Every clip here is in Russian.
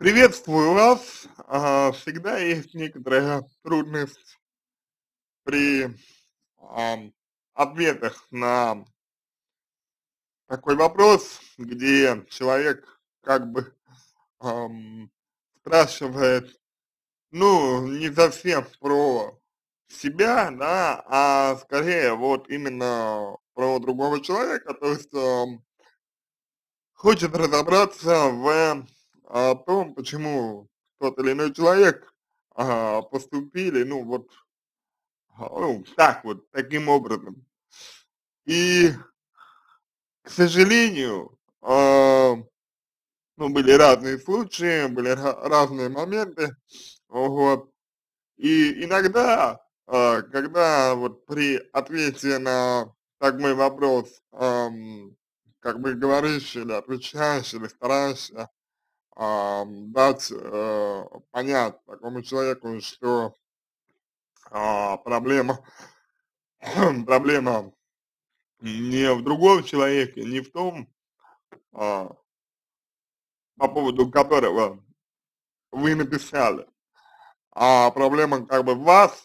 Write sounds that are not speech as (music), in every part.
Приветствую вас. А, всегда есть некоторая трудность при ответах на такой вопрос, где человек как бы спрашивает, ну, не совсем про себя, да, а скорее вот именно про другого человека, то есть хочет разобраться в а, том, почему тот или иной человек а, поступили, ну вот, а, ну, так вот, таким образом. И, к сожалению, а, ну, были разные случаи, были ра- разные моменты, вот. И иногда, а, когда вот при ответе на такой вопрос, ам, как бы говоришь или отвечаешь, или стараешься ам, дать э, понять такому человеку, что а, проблема, (clears throat) проблема не в другом человеке, не в том, а, по поводу которого вы написали, а проблема как бы вас,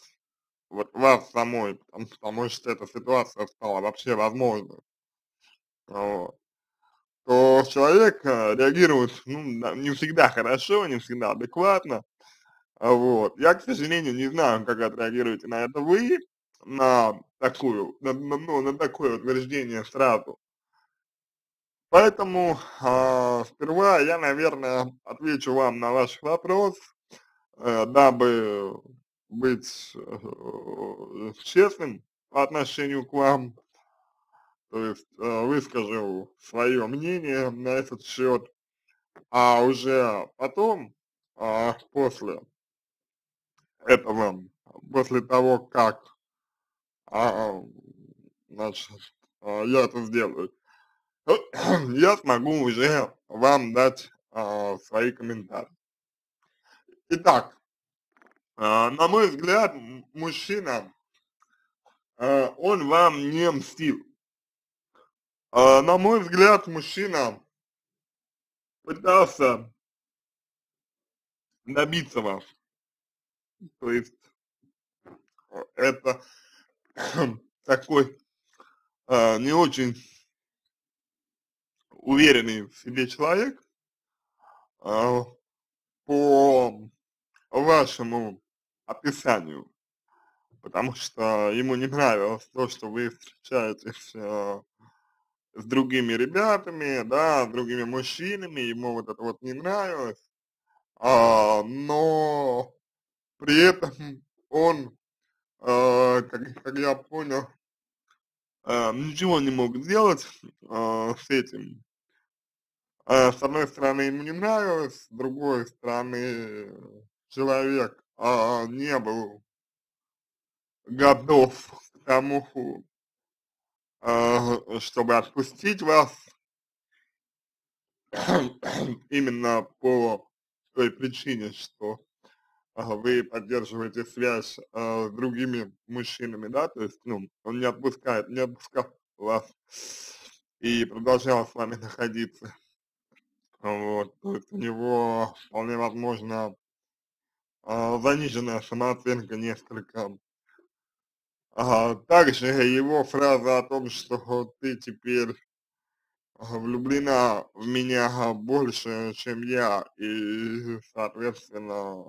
вот вас самой, потому, потому что эта ситуация стала вообще возможной, вот, то человек э, реагирует, ну, не всегда хорошо, не всегда адекватно, А Вот. Я, к сожалению, не знаю, как отреагируете на это вы, на такую, на, на- ну, на такое утверждение сразу. Поэтому а, сперва я, наверное, отвечу вам на ваш вопрос, э, дабы быть э, честным по отношению к вам, то есть э, выскажу свое мнение на этот счет, а уже потом, а, после этого, после того, как а, значит, а, я это сделаю, (clears throat) я смогу уже вам дать свои комментарии. Итак, на мой взгляд, мужчина, а, он вам не мстил. А, на мой взгляд, мужчина пытался добиться вас. То есть э, это (clears throat) такой а, не очень уверенный в себе человек а, по вашему описанию. потому что ему не нравилось то, что вы встречаетесь э, с другими ребятами, да, с другими мужчинами, ему вот это вот не нравилось, а, но при этом (laughs) он, э, как, как я понял, э, ничего не мог сделать э, с этим. Э, с одной стороны, ему не нравилось, с другой стороны, человек а, не был готов к тому, а, чтобы отпустить вас (clears throat) именно по той причине, что а, вы поддерживаете связь а, с другими мужчинами, да, то есть, ну, он не отпускает, не отпускал вас и продолжал с вами находиться, вот, то есть у него вполне возможно а, заниженная самооценка несколько. Также его фраза о том, что ты теперь влюблена в меня больше, чем я, и, соответственно,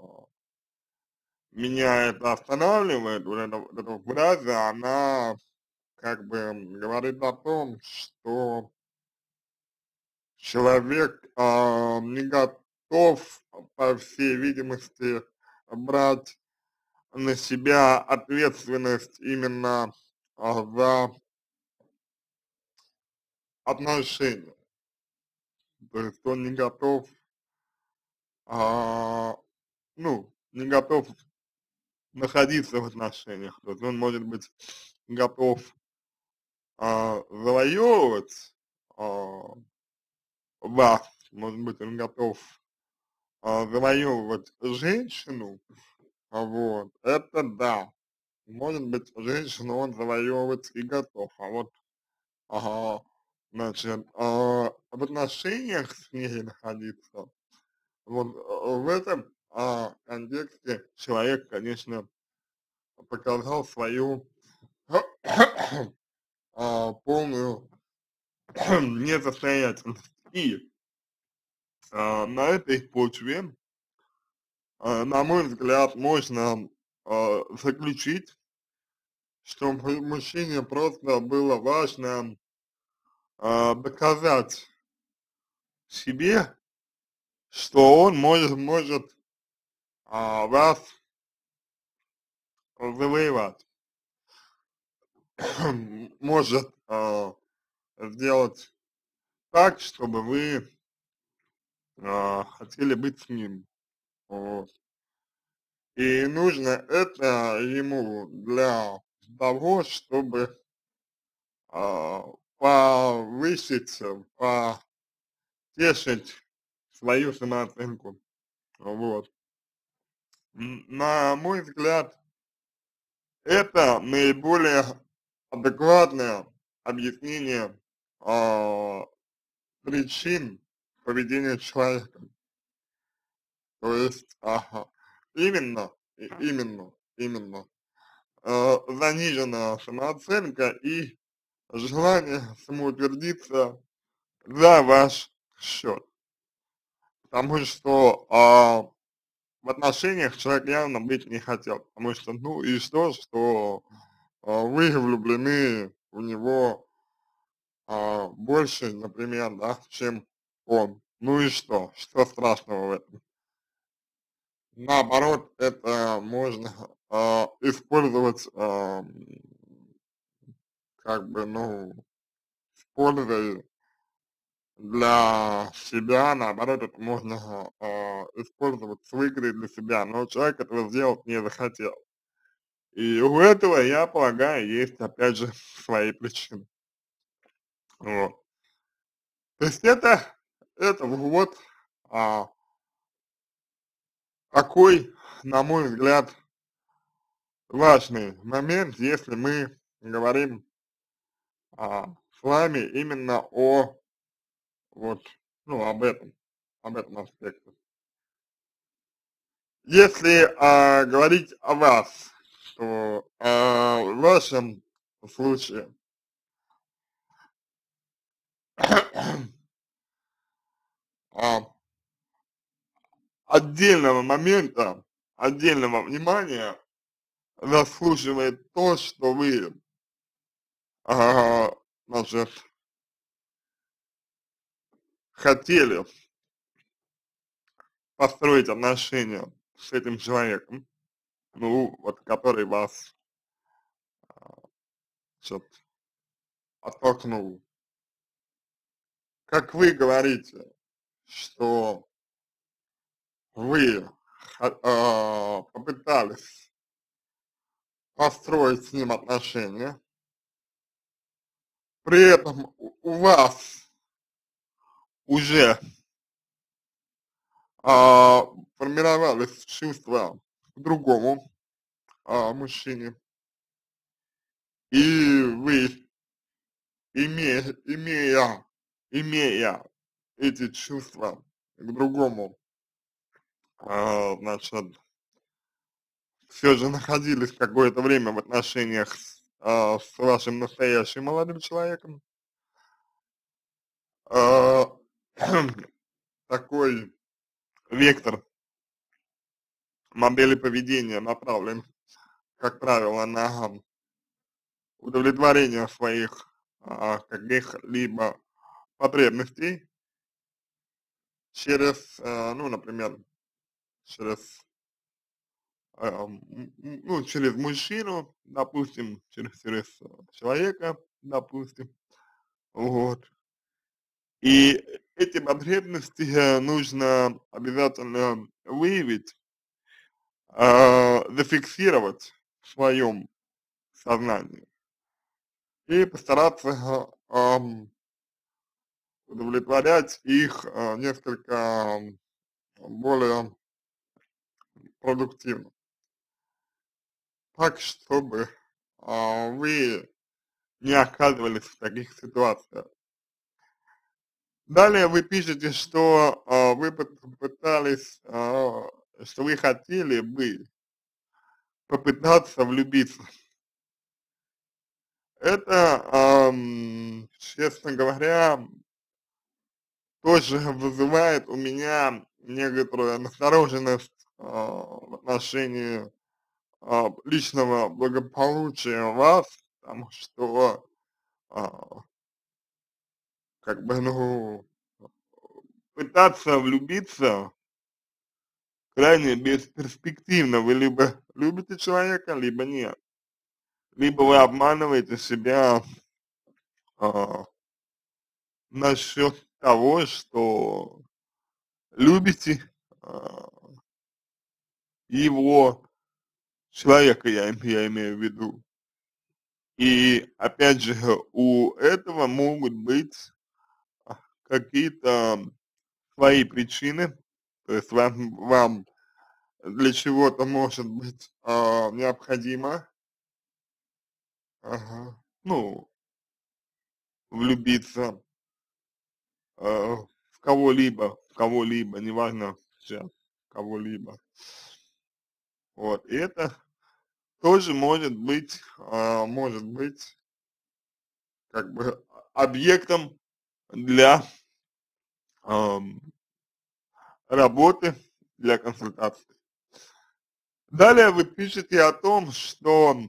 меня это останавливает, вот эта, вот эта фраза, она как бы говорит о том, что человек а, не готов, по всей видимости, брать на себя ответственность именно а, за отношения. То есть он не готов, а, ну, не готов находиться в отношениях. То есть он может быть готов а, завоевывать а, вас, может быть, он готов а, завоевывать женщину, вот, это да. Может быть, женщину он завоевывать и готов, а вот, ага, значит, а, в отношениях с ней находиться, Вот в этом а, контексте человек, конечно, показал свою (coughs) а, полную (coughs) несостоятельность. И а, на этой почве, на мой взгляд, можно а, заключить, что мужчине просто было важно а, доказать себе, что он может, может вас завоевать, (clears throat) может сделать так, чтобы вы хотели быть с ним. Вот. И нужно это ему для того, чтобы а, повысить, потешить свою самооценку. Вот. На мой взгляд, это наиболее адекватное объяснение э, причин поведения человека. То есть, ага, именно, именно, именно э, заниженная самооценка и желание самоутвердиться за ваш счет. Потому что а, в отношениях человек явно быть не хотел. Потому что, ну и что, что а, вы влюблены в него а, больше, например, да, чем он. Ну и что? Что страшного в этом? Наоборот, это можно а, использовать а, как бы, ну, с пользой для себя, наоборот, это можно э, использовать с выгодой для себя, но человек этого сделать не захотел. И у этого, я полагаю, есть, опять же, (laughs) свои причины. Вот. То есть это, это вот а, такой, на мой взгляд, важный момент, если мы говорим а, с вами именно о вот, ну, об этом, об этом аспекте. Если а, говорить о вас, то а, в вашем случае (coughs) а, отдельного момента, отдельного внимания заслуживает то, что вы, а, значит, хотели построить отношения с этим человеком, ну, вот, который вас, значит, оттолкнул. Как вы говорите, что вы э, попытались построить с ним отношения, при этом у вас уже а, формировались чувства к другому а, мужчине, и вы, имея, имея, имея эти чувства к другому, а, значит, все же находились какое-то время в отношениях с, а, с вашим настоящим молодым человеком, а, (clears throat) такой вектор модели поведения направлен, как правило, на удовлетворение своих каких-либо потребностей через, ну, например, через, а, ну, через мужчину, допустим, (laughs) через, через человека, допустим, вот, и эти потребности э, нужно обязательно выявить, э, зафиксировать в своем сознании и постараться э, удовлетворять их э, несколько более продуктивно. Так, чтобы э, вы не оказывались в таких ситуациях. Далее вы пишете, что а, вы пытались, а, что вы хотели бы попытаться влюбиться. Это, ам, честно говоря, тоже вызывает у меня некоторую настороженность а, в отношении а, личного благополучия вас, потому что а, как бы, ну, пытаться влюбиться крайне бесперспективно. Вы либо любите человека, либо нет. Либо вы обманываете себя а, насчет того, что любите а, его, человека я, (laughs) я имею в виду. И опять же, у этого могут быть а, какие-то свои причины, то есть вам, вам для чего-то может быть а, необходимо, ага, ну, влюбиться а, в кого-либо, в кого-либо, неважно сейчас, кого-либо. Вот, и это тоже может быть, а, может быть, как бы объектом для а, работы, для консультации. Далее вы пишете о том, что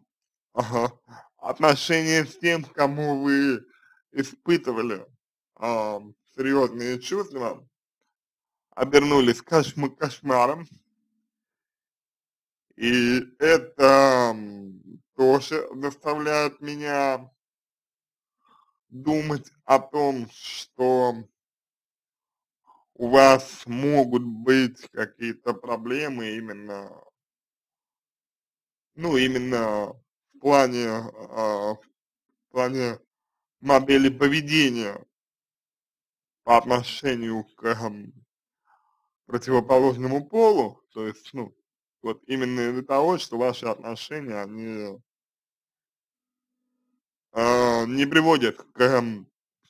ага, отношения с тем, кому вы испытывали а, серьезные чувства, обернулись кошм кошмаром, и это тоже заставляет меня думать о том, что у вас могут быть какие-то проблемы именно, ну, именно в плане, а, в плане модели поведения по отношению к противоположному полу, то есть, ну, вот именно из-за того, что ваши отношения, они э, не приводят к э,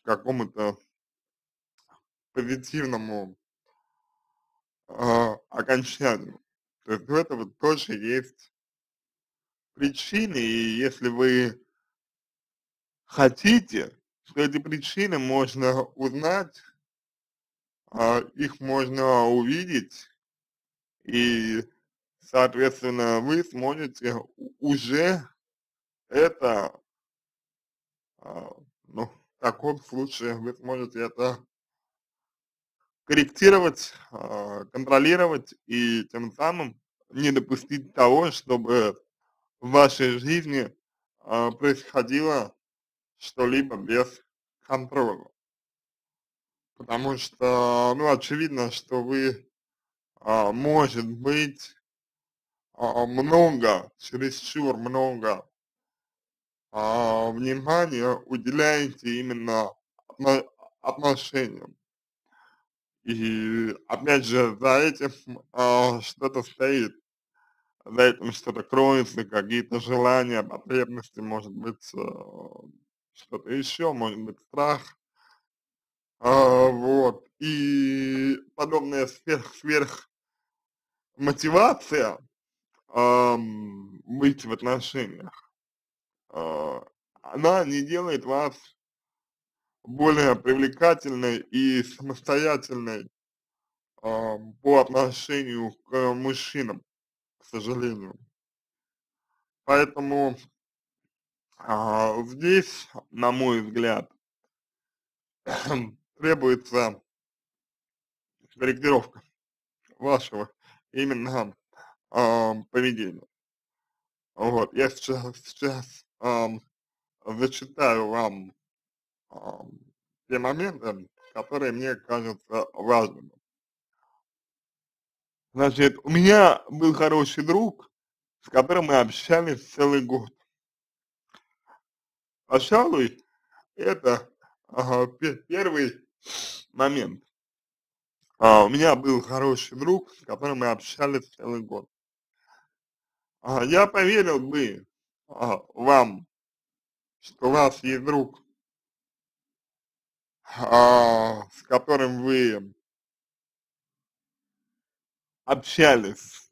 какому-то позитивному э, окончанию. То есть в этом тоже есть причины, и если вы хотите, то эти причины можно узнать, э, их можно увидеть, и соответственно, вы сможете уже это, а, ну, в таком случае вы сможете это корректировать, а, контролировать и тем самым не допустить того, чтобы в вашей жизни а, происходило что-либо без контроля. Потому что, ну, очевидно, что вы, может быть, много, чересчур много а, внимания уделяете именно отношениям. И опять же, за этим а, что-то стоит, за этим что-то кроется, какие-то желания, потребности, может быть, а, что-то еще, может быть, страх. А, вот. И подобная сверх, сверх мотивация, ам, быть в отношениях, а, она не делает вас более привлекательной и самостоятельной а, по отношению к мужчинам, к сожалению. Поэтому а, здесь, на мой взгляд, (clears throat) требуется корректировка вашего именно а, поведения. Вот, я сейчас, сейчас а, зачитаю вам а, те моменты, которые мне кажутся важными. Значит, у меня был хороший друг, с которым мы общались целый год. Пожалуй, это ага, первый момент. А, у меня был хороший друг, с которым мы общались целый год. А, я поверил бы а, вам, что у вас есть друг, а, с которым вы общались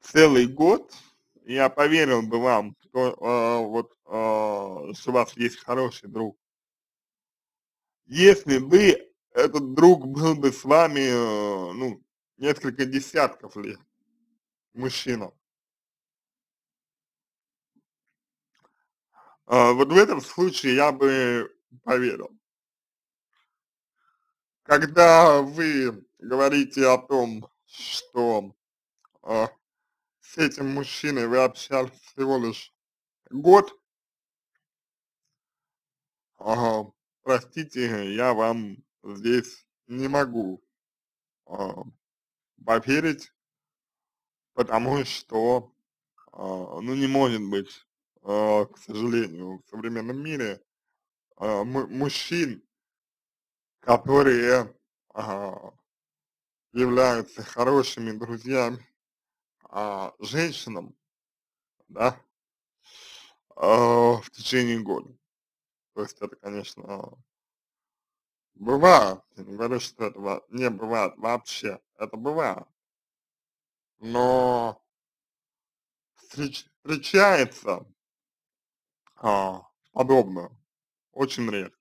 целый год, я поверил бы вам, что э, вот, что у вас есть хороший друг. Если бы этот друг был бы с вами, э, ну, несколько десятков лет, мужчина. Э, вот в этом случае я бы поверил. Когда вы говорите о том, что э, с этим мужчиной вы общались всего лишь год, ага, простите, я вам здесь не могу э, поверить, потому что, э, ну, не может быть, э, к сожалению, в современном мире э, мужчин, которые являются хорошими друзьями а, женщинам, да, а, в течение года. То есть это, конечно, бывает, я не говорю, что этого не бывает вообще, это бывает, но встреч, встречается а, подобное очень редко.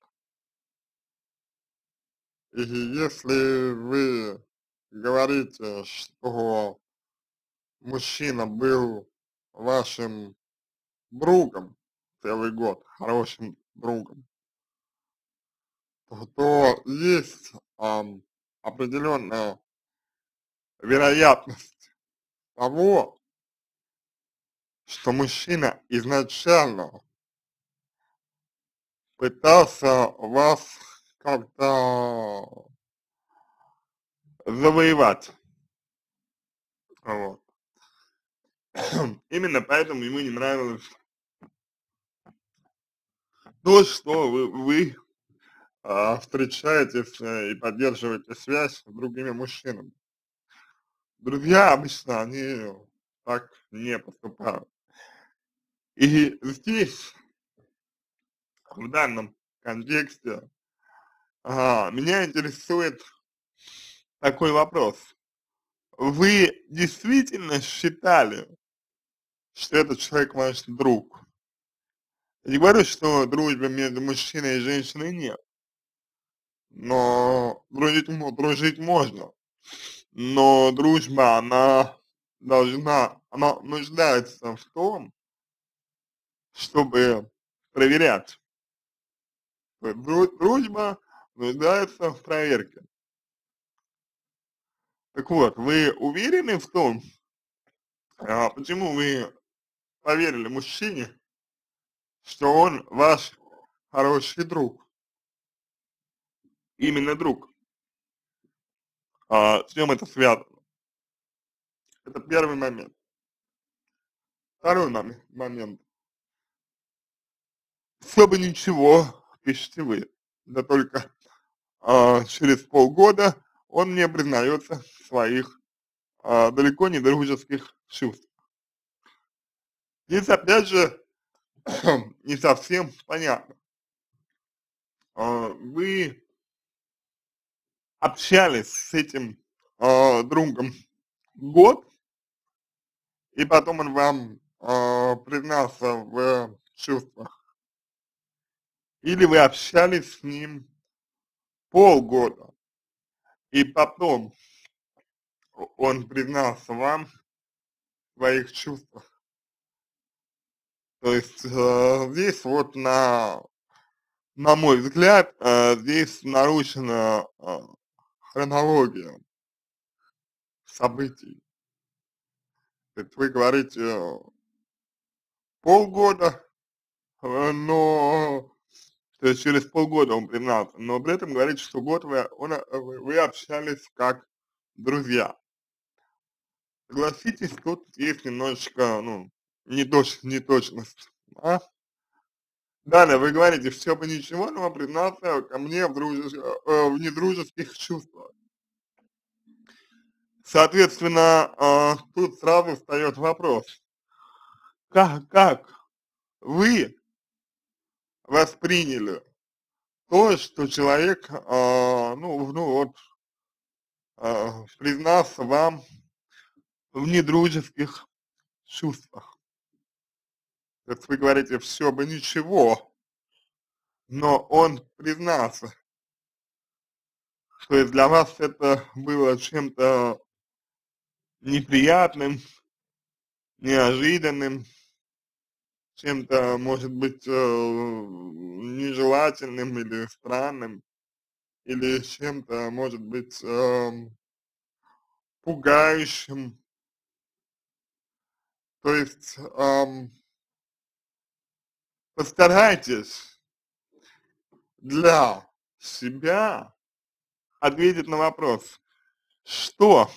И если вы говорите, что мужчина был вашим другом целый год, хорошим другом, то, то есть эм, определенная вероятность того, что мужчина изначально пытался вас как-то завоевать. Вот. (clears throat) Именно поэтому ему не нравилось то, что вы, вы а, встречаетесь а, и поддерживаете связь с другими мужчинами. Друзья обычно, они так не поступают. И здесь, в данном контексте, а, меня интересует такой вопрос. Вы действительно считали, что этот человек ваш друг? Я не говорю, что дружбы между мужчиной и женщиной нет. Но дружить, дружить можно. Но дружба, она должна, она нуждается в том, чтобы проверять. Дружба нуждается в проверке. Так вот, вы уверены в том, а, почему вы поверили мужчине, что он ваш хороший друг? Именно друг. А, с чем это связано? Это первый момент. Второй момент. Все бы ничего, пишите вы, да только а, через полгода он мне признается в своих а, далеко не дружеских чувствах. Здесь опять же (clears throat) не совсем понятно. А, вы общались с этим а, другом год, и потом он вам а, признался в чувствах. Или вы общались с ним полгода, и потом он признался вам в своих чувствах. То есть э, здесь вот на, на мой взгляд, э, здесь нарушена э, хронология событий. То есть вы говорите э, полгода, э, но то есть через полгода он признался, но при этом говорит, что год вы, он, э, вы общались как друзья. Согласитесь, тут есть немножечко, ну, неточ, неточность. А? Далее, вы говорите, все бы ничего, но признался ко мне в, дружес, э, в недружеских чувствах. Соответственно, э, тут сразу встает вопрос, как, как вы восприняли то, что человек, а, ну, ну вот, признался вам в недружеских чувствах. То есть вы говорите, все бы ничего, но он признался. То есть для вас это было чем-то неприятным, неожиданным, чем-то, может быть, э, нежелательным или странным, или чем-то, может быть, э, пугающим. То есть э, постарайтесь для себя ответить на вопрос, что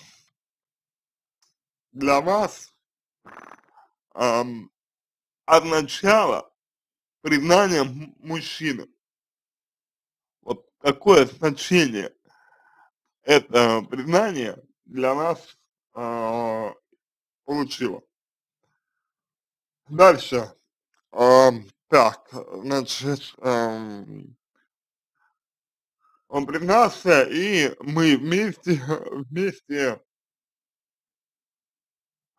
для вас эм, означало признание мужчины. Вот какое значение это признание для нас э, получило. Дальше. Так, значит, э, он признался, и мы вместе, (laughs) вместе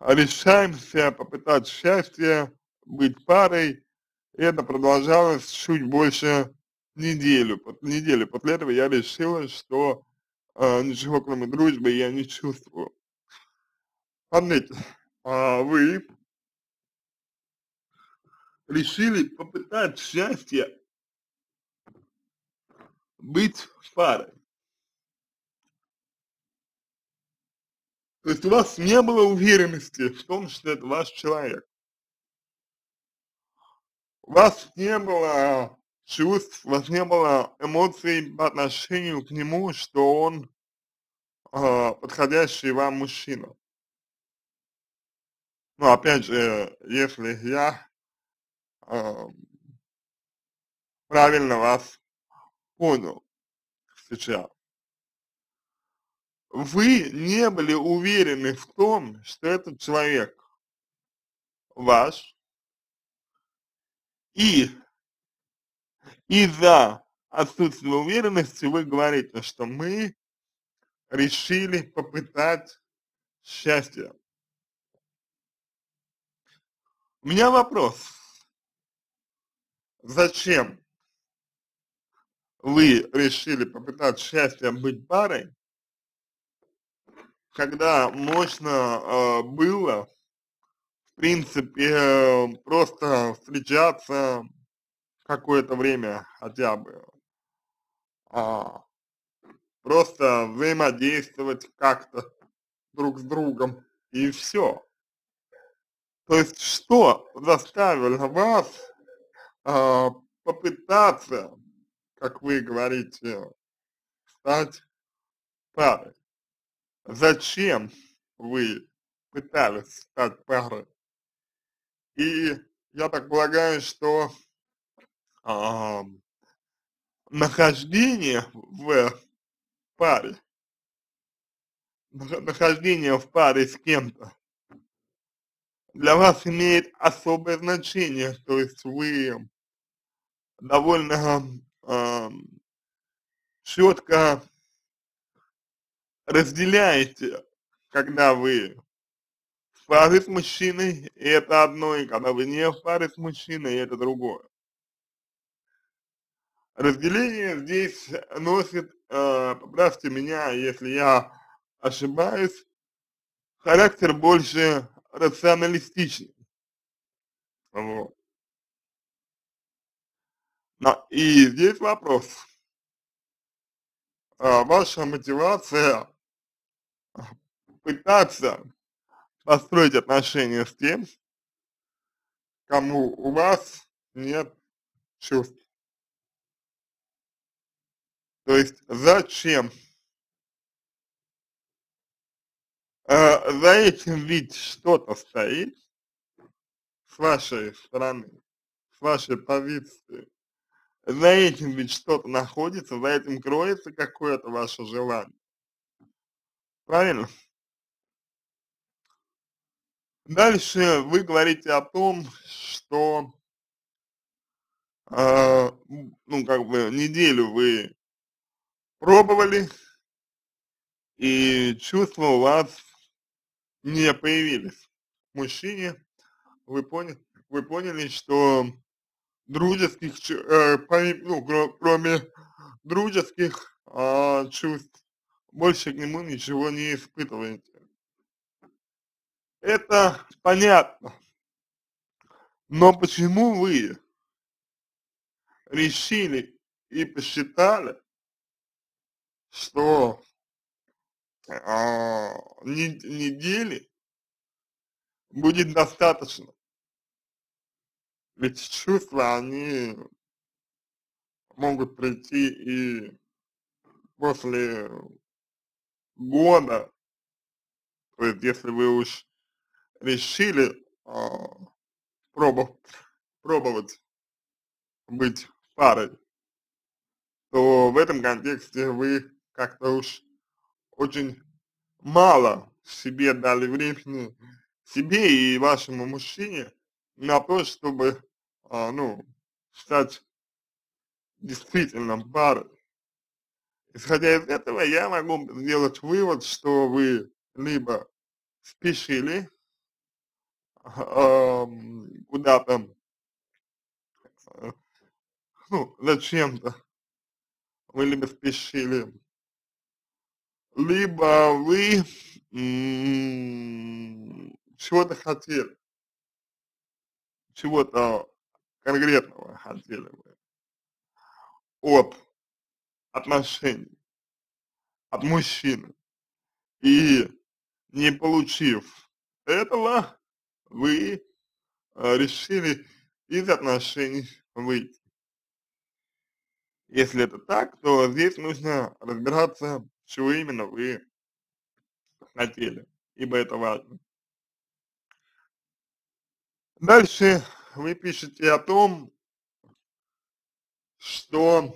решаемся попытать счастье, быть парой, и это продолжалось чуть больше неделю. Неделю после этого я решила, что э, ничего кроме дружбы я не чувствую. Смотрите, э, вы решили попытать счастье быть парой. То есть у вас не было уверенности в том, что это ваш человек. У вас не было чувств, у вас не было эмоций по отношению к нему, что он э, подходящий вам мужчина. Но опять же, если я правильно вас понял сейчас, вы не были уверены в том, что этот человек ваш, и из-за отсутствия уверенности вы говорите, что мы решили попытать счастье. У меня вопрос. Зачем вы решили попытать счастье быть парой, когда мощно э, было, в принципе, э, просто встречаться какое-то время хотя бы, а, просто взаимодействовать как-то друг с другом и все. То есть что заставило вас попытаться, как вы говорите, стать парой? зачем вы пытались стать парой. И я так полагаю, что э, нахождение в паре, нахождение в паре с кем-то для вас имеет особое значение, то есть вы довольно э, четко разделяете, когда вы в паре с мужчиной, и это одно, и когда вы не в паре с мужчиной, и это другое. Разделение здесь носит, э, поправьте меня, если я ошибаюсь, характер больше рационалистичный. Вот. Но и здесь вопрос. А, ваша мотивация пытаться построить отношения с тем, кому у вас нет чувств. То есть зачем? Э, за этим ведь что-то стоит с вашей стороны, с вашей позиции. За этим ведь что-то находится, за этим кроется какое-то ваше желание. Правильно? Дальше вы говорите о том, что а, ну, как бы неделю вы пробовали, и чувства у вас не появились мужчине, вы поняли, вы поняли, что дружеских, э, ну, кро кроме дружеских э, чувств, больше к нему ничего не испытываете. Это понятно. Но почему вы решили и посчитали, что а, недели будет достаточно? Ведь чувства, они могут прийти и после года, то есть если вы уж решили а, пробов, пробовать быть парой, то в этом контексте вы как-то уж очень мало себе дали времени себе и вашему мужчине на то, чтобы, ну, стать действительно парой. Исходя из этого, я могу сделать вывод, что вы либо спешили э, куда-то, ну, зачем-то, вы либо спешили, либо вы чего-то хотели чего-то конкретного бы от отношений, от мужчины. И не получив этого, вы э, решили из отношений выйти. Если это так, то здесь нужно разбираться, чего именно вы хотели, ибо это важно. Дальше вы пишете о том, что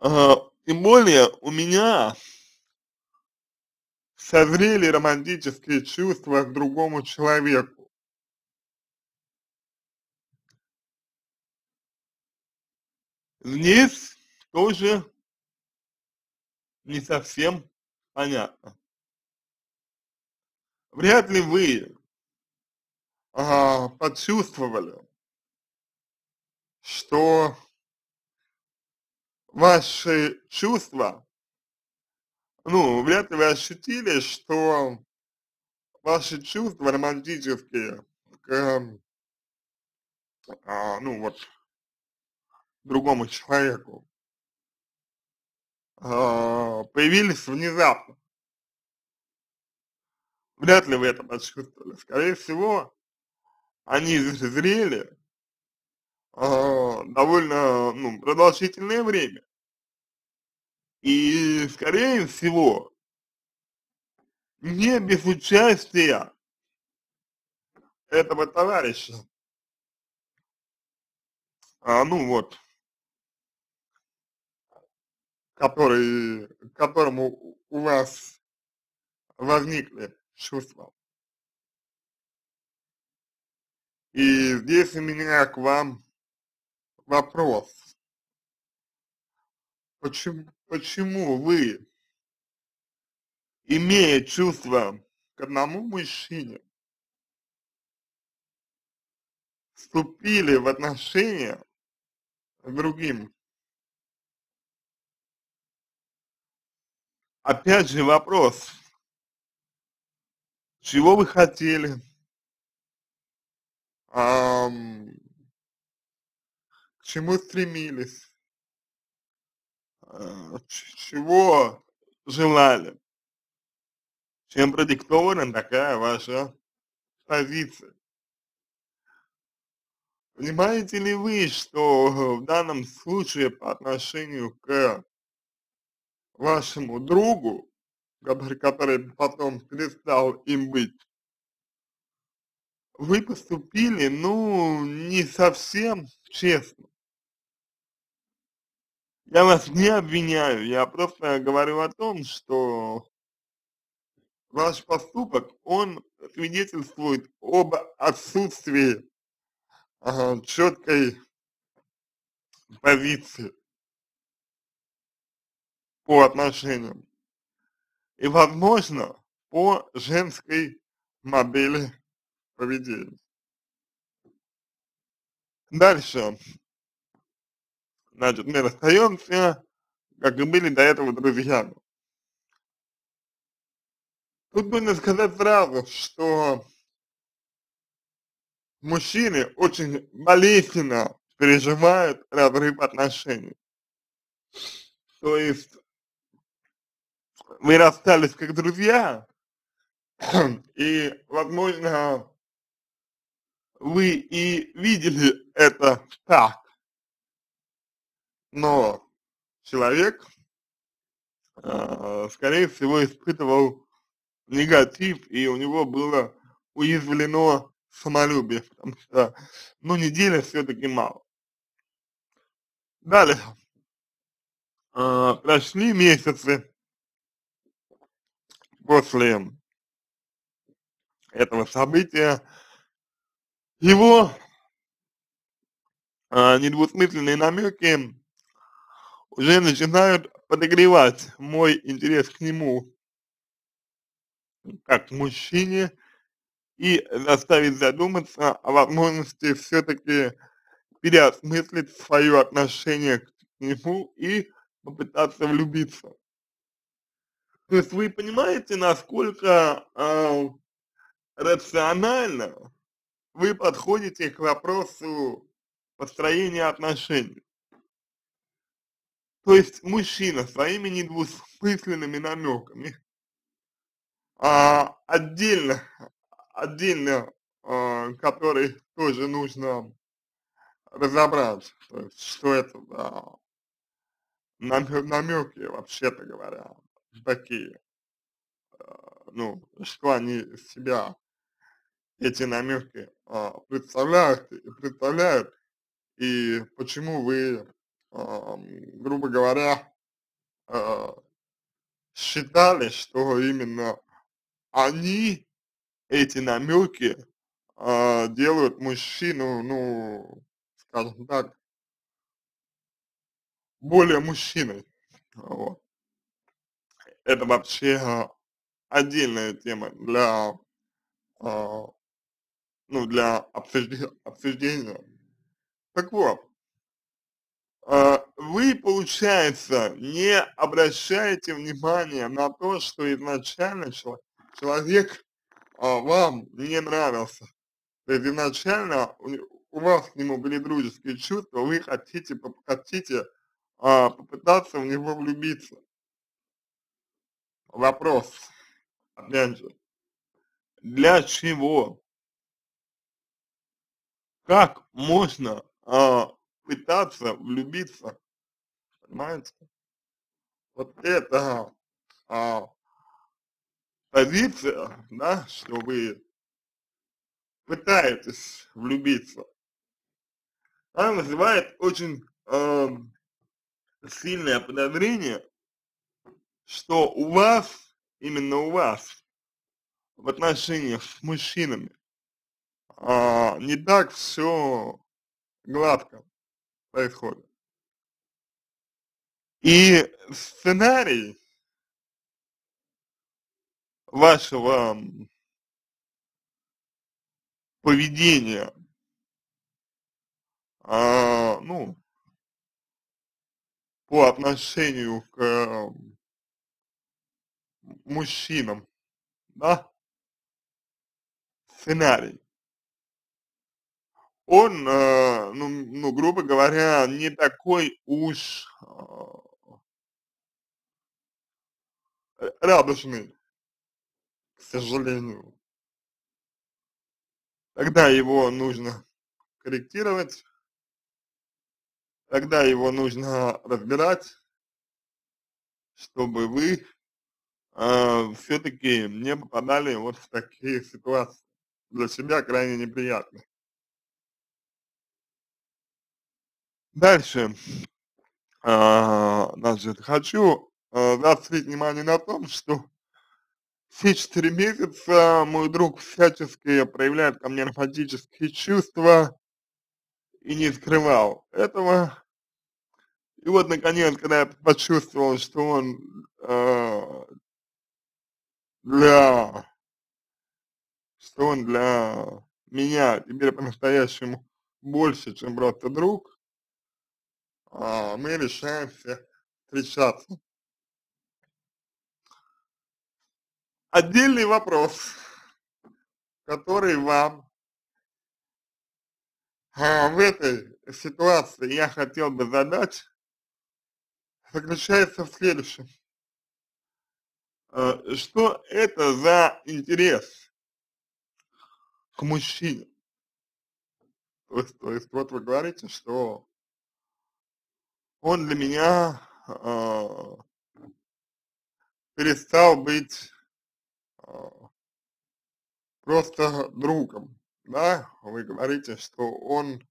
э, тем более у меня созрели романтические чувства к другому человеку. Здесь тоже не совсем понятно. Вряд ли вы а, почувствовали, что ваши чувства, ну, вряд ли вы ощутили, что ваши чувства романтические к, а, ну, вот, другому человеку а, появились внезапно. Вряд ли вы это почувствовали. Скорее всего, они зрели а, довольно ну, продолжительное время. И, скорее всего, не без участия этого товарища, а, ну вот, который, которому у вас возникли чувства. И здесь у меня к вам вопрос. Почему, почему вы, имея чувства к одному мужчине, вступили в отношения с другим? Опять же вопрос, чего вы хотели? К чему стремились, а, чего желали, чем продиктована такая ваша позиция. Понимаете ли вы, что в данном случае по отношению к вашему другу, который потом перестал им быть, вы поступили, ну, не совсем честно. Я вас не обвиняю, я просто говорю о том, что ваш поступок, он свидетельствует об отсутствии э, четкой позиции по отношениям и, возможно, по женской модели поведения. Дальше, значит, мы расстаемся, как и были до этого друзьями. Тут нужно сказать сразу, что мужчины очень болезненно переживают разрыв отношений. То есть вы расстались как друзья, (clears throat) и, возможно, вы и видели это так, но человек, э, скорее всего, испытывал негатив, и у него было уязвлено самолюбие, потому что, ну, неделя все-таки мало. Далее, э, прошли месяцы после этого события, его э, недвусмысленные намеки уже начинают подогревать мой интерес к нему как к мужчине и заставить задуматься о возможности все-таки переосмыслить свое отношение к нему и попытаться влюбиться. То есть вы понимаете, насколько э, рационально вы подходите к вопросу построения отношений. То есть мужчина своими недвусмысленными намеками а, отдельно, отдельно, а, который тоже нужно разобрать, то есть, что это за намеки, вообще-то говоря, такие, а, ну, что они из себя, эти намеки а, представляют, представляют, и почему вы, а, грубо говоря, а, считали, что именно они, эти намеки, делают мужчину, ну, скажем так, более мужчиной. Вот. Это вообще отдельная тема для, ну, для обсуждения. Так вот, э, вы, получается, не обращаете внимания на то, что изначально человек а, вам не нравился, то есть изначально у вас к нему были дружеские чувства, вы хотите, хотите а, попытаться в него влюбиться. Вопрос, опять же, для чего? Как можно а, пытаться влюбиться, понимаете? Вот это а, позиция, да, что вы пытаетесь влюбиться, она вызывает очень э, сильное подозрение, что у вас, именно у вас, в отношениях с мужчинами э, не так все гладко происходит. И сценарий вашего поведения, а, ну, по отношению к мужчинам, да, сценарий, он, э, ну, ну, грубо говоря, не такой уж э, радужный к сожалению. Тогда его нужно корректировать, тогда его нужно разбирать, чтобы вы э, все-таки не попадали вот в такие ситуации, для себя крайне неприятные. Дальше, э, значит, хочу э, заострить внимание на том, что все четыре месяца мой друг всячески проявляет ко мне романтические чувства, и не скрывал этого. И вот, наконец, когда я почувствовал, что он э, для, что он для меня теперь по-настоящему больше, чем просто друг, э, мы решаемся встречаться. Отдельный вопрос, который вам а, в этой ситуации я хотел бы задать, заключается в следующем. А, что это за интерес к мужчине? То есть, то есть вот вы говорите, что он для меня э, перестал быть э, просто другом да, вы говорите, что он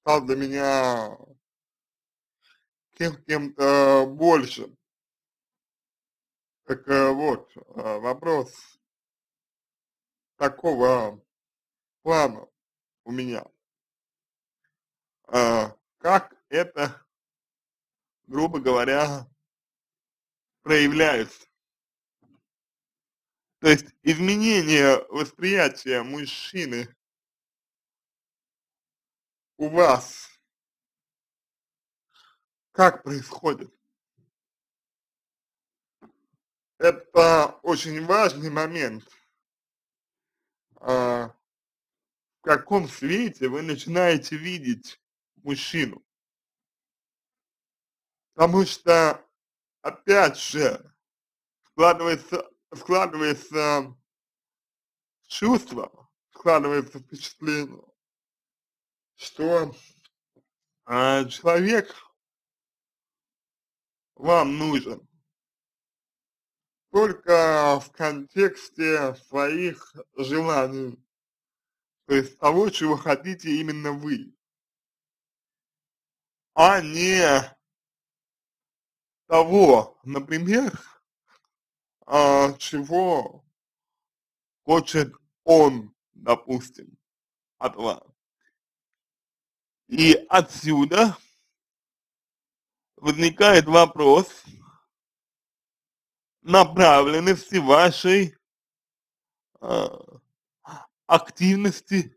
стал для меня кем- кем-то большим. Так э, вот, э, вопрос такого плана у меня. Как это, грубо говоря, проявляется? То есть изменение восприятия мужчины у вас как происходит? Это очень важный момент. А, в каком свете вы начинаете видеть мужчину? Потому что, опять же, складывается складывается чувство, складывается впечатление, что э, человек вам нужен. Только в контексте своих желаний, то есть того, чего хотите именно вы, а не того, например, а, чего хочет он, допустим, от вас. И отсюда возникает вопрос направленности вашей э, активности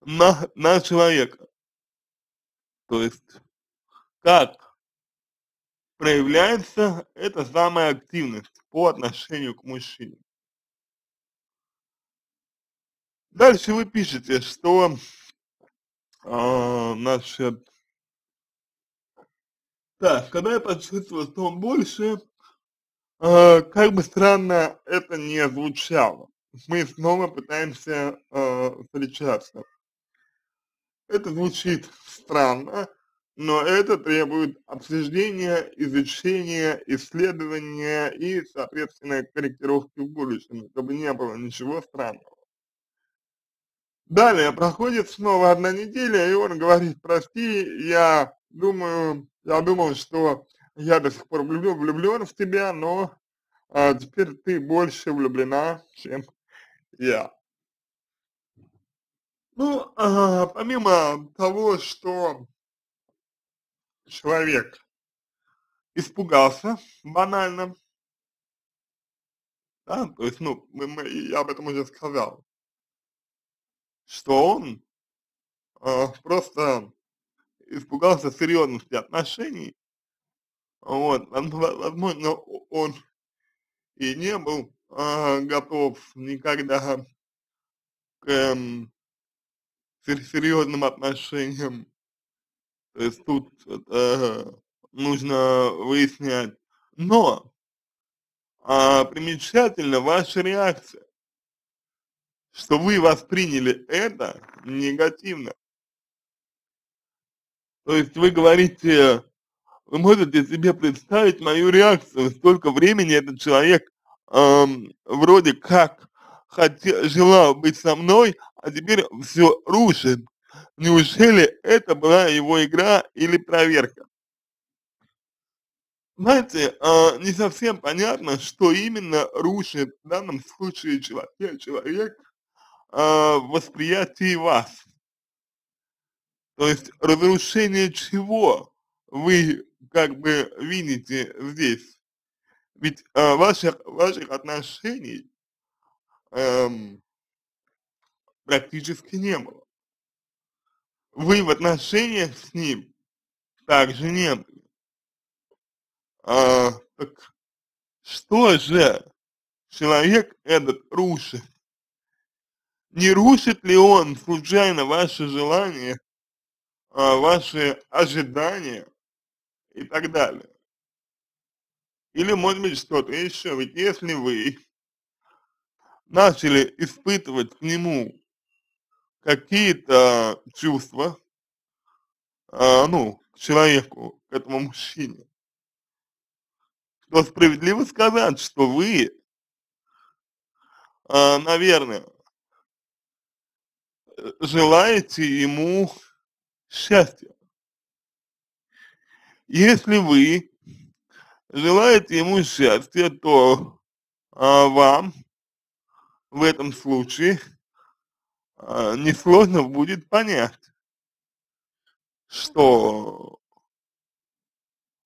на, на человека. То есть, как проявляется эта самая активность по отношению к мужчине. Дальше вы пишете, что э, значит, так, когда я почувствовал, что он больше, э, как бы странно это не звучало, мы снова пытаемся э, встречаться. Это звучит странно, но это требует обсуждения, изучения, исследования и, соответственно, корректировки в будущем, чтобы не было ничего странного. Далее проходит снова одна неделя, и он говорит, прости, я думаю, я думал, что я до сих пор влюблен, влюблен в тебя, но а, теперь ты больше влюблена, чем я. Ну, а, помимо того, что человек испугался банально, да, то есть, ну, мы, мы, я об этом уже сказал, что он э, просто испугался серьезности отношений, вот, возможно, он и не был э, готов никогда к э, серьезным отношениям, то есть тут э, нужно выяснять. Но а, примечательна ваша реакция, что вы восприняли это негативно. То есть вы говорите, вы можете себе представить мою реакцию, столько времени этот человек эм, вроде как хотел, желал быть со мной, а теперь все рушит. Неужели это была его игра или проверка? Знаете, э, не совсем понятно, что именно рушит в данном случае человек, человек э, в вас. То есть разрушение чего вы как бы видите здесь? Ведь э, ваших, ваших отношений эм, практически не было. Вы в отношениях с ним также не были. А, так что же человек этот рушит? Не рушит ли он случайно ваши желания, а, ваши ожидания и так далее? Или может быть что-то еще? Ведь если вы начали испытывать к нему какие-то чувства, а, ну, к человеку, к этому мужчине, то справедливо сказать, что вы, а, наверное, желаете ему счастья. Если вы желаете ему счастья, то а, вам в этом случае несложно будет понять, что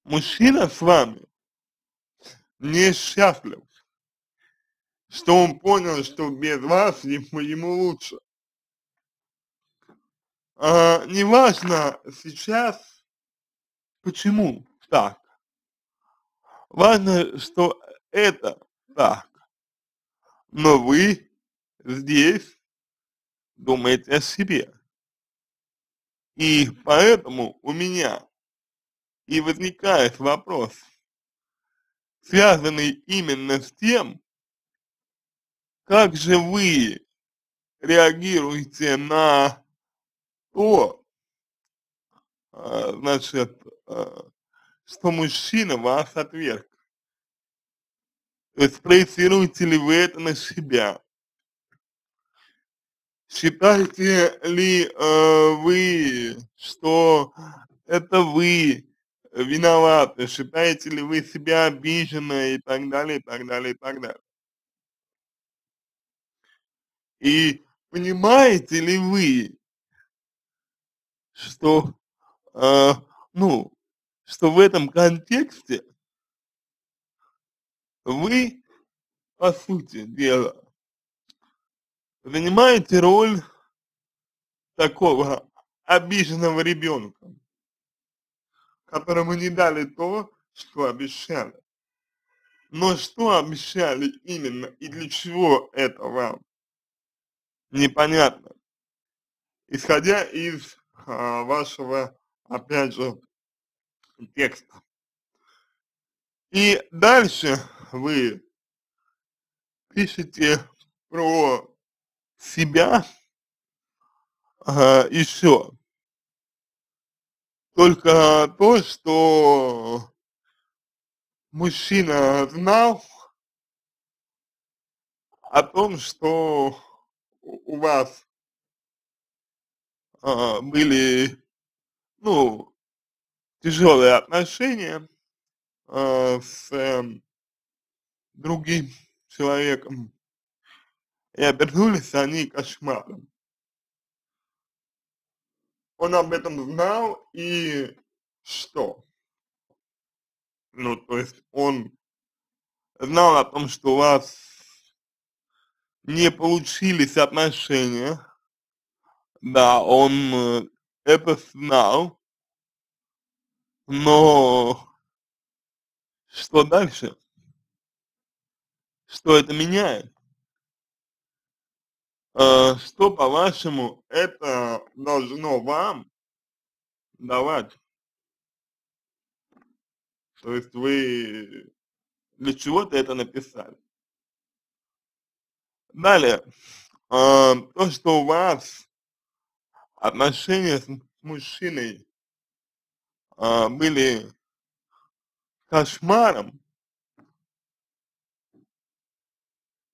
мужчина с вами несчастлив, что он понял, что без вас ему, ему лучше. А, неважно сейчас, почему так. Важно, что это так. Но вы здесь думаете о себе. И поэтому у меня и возникает вопрос, связанный именно с тем, как же вы реагируете на то, а, значит, а, что мужчина вас отверг. То есть проецируете ли вы это на себя? Считаете ли э, вы, что это вы виноваты? Считаете ли вы себя обиженной и так далее, и так далее, и так далее? И понимаете ли вы, что, э, ну, что в этом контексте вы, по сути дела, занимаете роль такого обиженного ребенка, которому не дали то, что обещали. Но что обещали именно и для чего это вам? Непонятно. Исходя из а, вашего, опять же, текста. И дальше вы пишете про себя э, еще. Только то, что мужчина знал о том, что у вас э, были, ну, тяжелые отношения э, с э, другим человеком, и обернулись они кошмаром. Он об этом знал и что? Ну, то есть он знал о том, что у вас не получились отношения, да, он э, это знал, но что дальше? Что это меняет? Э, что, по-вашему, это должно вам давать? То есть вы для чего-то это написали. Далее, э, то, что у вас отношения с мужчиной э, были кошмаром,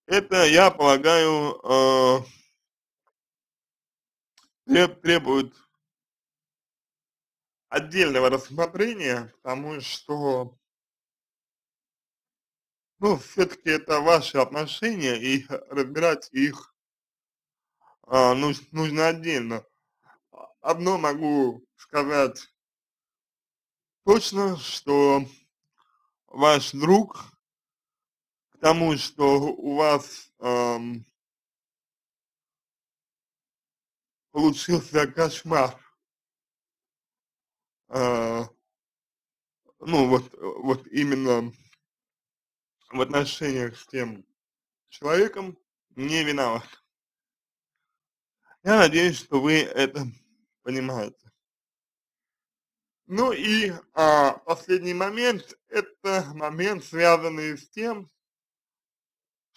это, я полагаю, э, требует отдельного рассмотрения, потому что, ну, все-таки это ваши отношения, и разбирать их а, нужно, нужно отдельно. одно могу сказать точно, что ваш друг к тому, что у вас эм, получился кошмар, э, ну вот, вот именно в отношениях с тем человеком не виноват. Я надеюсь, что вы это понимаете. Ну и а, последний момент, это момент, связанный с тем,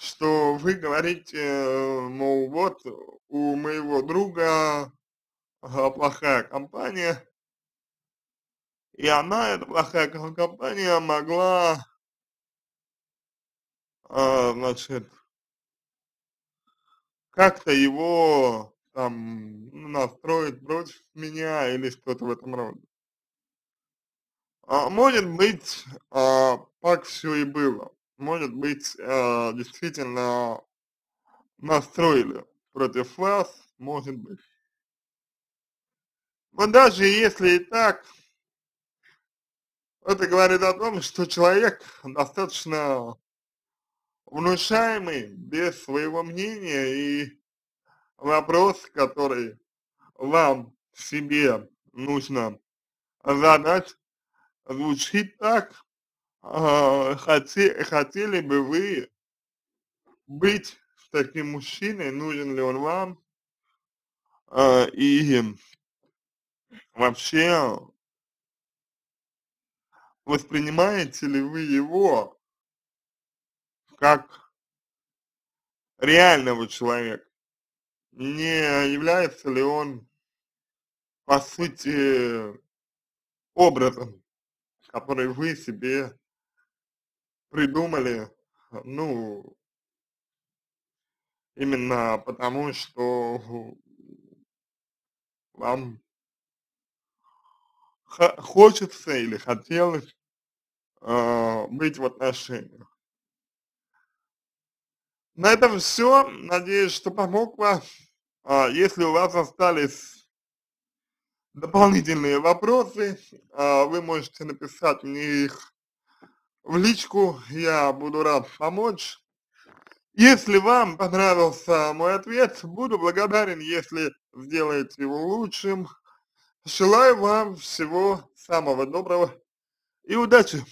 что вы говорите, мол, вот у моего друга а, плохая компания, и она, эта плохая компания, могла, а, значит, как-то его там настроить против меня или что-то в этом роде. А, может быть, а, так все и было. Может быть, а, действительно настроили против вас, может быть. Но даже если и так, это говорит о том, что человек достаточно внушаемый, без своего мнения, и вопрос, который вам себе нужно задать, звучит так, э, хоте, хотели бы вы быть таким мужчиной, нужен ли он вам, э, и вообще воспринимаете ли вы его как реального человека? Не является ли он, по сути, образом, который вы себе придумали, ну, именно потому, что вам хочется или хотелось э, быть в отношениях. На этом все. Надеюсь, что помог вам. А, если у вас остались дополнительные вопросы, а, вы можете написать мне их в личку. Я буду рад помочь. Если вам понравился мой ответ, буду благодарен, если сделаете его лучшим. Желаю вам всего самого доброго и удачи!